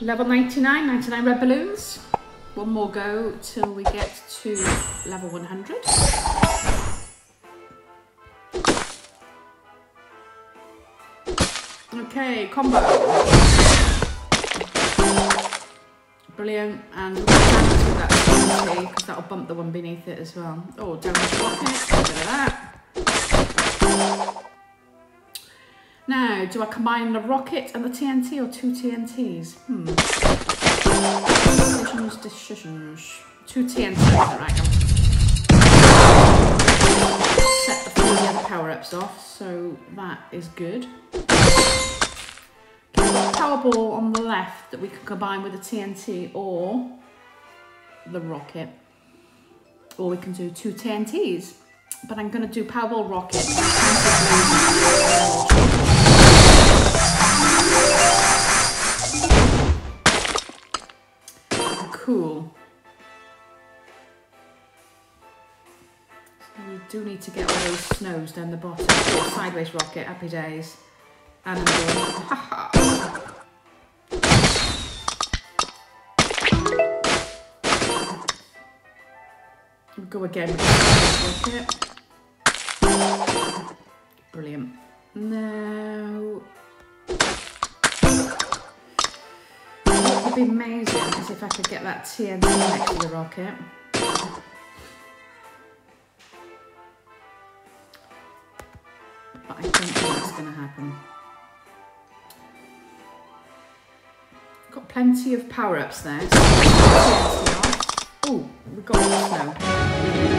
Level 99, 99 red balloons. One more go till we get to level 100. Okay, combo. Brilliant, and we'll that because that'll bump the one beneath it as well. Oh, down the rocket, a bit of that. Do I combine the rocket and the TNT or two TNTs? Hmm. Decisions, decisions. Two TNTs, right. Set the four other power-ups off, so that is good. Power ball on the left that we can combine with the TNT or the rocket. Or we can do two TNTs. But I'm going to do Powerball Rocket. Cool. So we do need to get all those snows down the bottom. Sideways rocket, happy days. And go again. Brilliant. Now, be amazing if I could get that TNT next to the rocket. But I don't think that's going to happen. Got plenty of power-ups there. So oh, we've got snow.